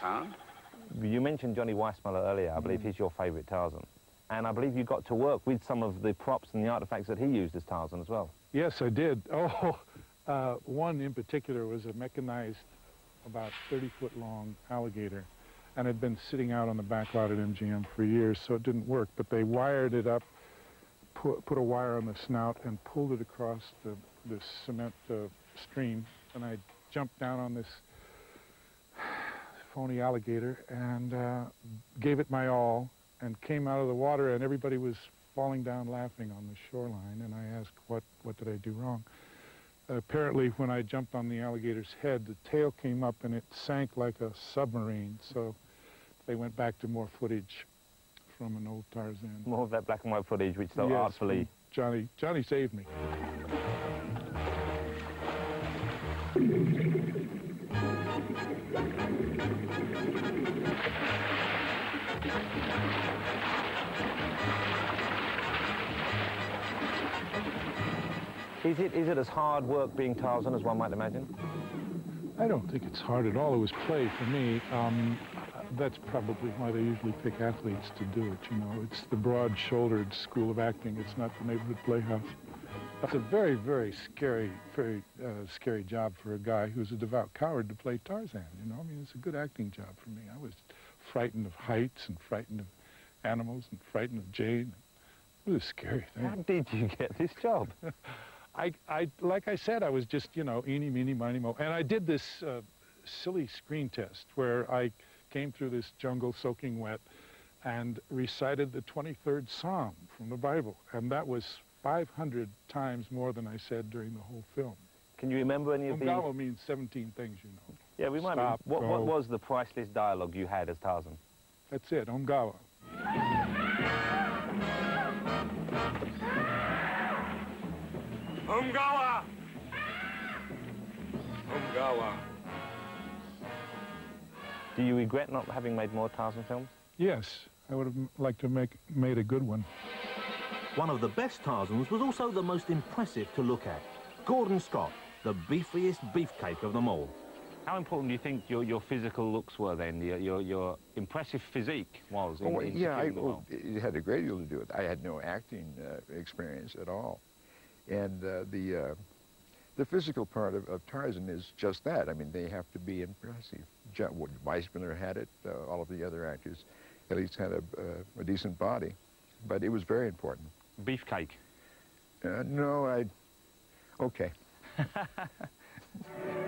son. You mentioned Johnny Weissmuller earlier. I believe he's your favourite Tarzan. And I believe you got to work with some of the props and the artifacts that he used as Tarzan as well. Yes, I did. Oh, uh, one in particular was a mechanized, about 30-foot long alligator and had been sitting out on the back lot at MGM for years, so it didn't work. But they wired it up, put, put a wire on the snout, and pulled it across the, the cement uh, stream. And I jumped down on this phony alligator and uh, gave it my all and came out of the water, and everybody was falling down laughing on the shoreline. And I asked, what, what did I do wrong? apparently when I jumped on the alligator's head, the tail came up and it sank like a submarine. So they went back to more footage from an old Tarzan. More of that black and white footage, which so yes, artfully... Johnny, Johnny saved me. Is it, is it as hard work being Tarzan as one might imagine? I don't think it's hard at all. It was play for me. Um, that's probably why they usually pick athletes to do it, you know. It's the broad-shouldered school of acting. It's not the neighborhood playhouse. It's a very, very scary, very uh, scary job for a guy who's a devout coward to play Tarzan, you know. I mean, it's a good acting job for me. I was frightened of heights and frightened of animals and frightened of Jane. It was a scary thing. How did you get this job? I, I, like I said, I was just, you know, eeny, meeny, miny, mo. And I did this uh, silly screen test where I came through this jungle soaking wet and recited the 23rd Psalm from the Bible. And that was 500 times more than I said during the whole film. Can you remember any of the... Umgawa means 17 things, you know. Yeah, remind Stop, me. What, what was the priceless dialogue you had as Tarzan? That's it, Umgawa. Umgawa! Umgawa. Do you regret not having made more Tarzan films? Yes, I would have liked to make made a good one. One of the best Tarzans was also the most impressive to look at. Gordon Scott, the beefiest beefcake of them all. How important do you think your, your physical looks were then, your, your, your impressive physique was in, Oh, in yeah, I, securing the role? well, it had a great deal to do with it. I had no acting uh, experience at all. And uh, the, uh, the physical part of, of Tarzan is just that. I mean, they have to be impressive. John, well, Weissmuller had it. Uh, all of the other actors at least had a, uh, a decent body. But it was very important. Beefcake. Uh, no, I... Okay.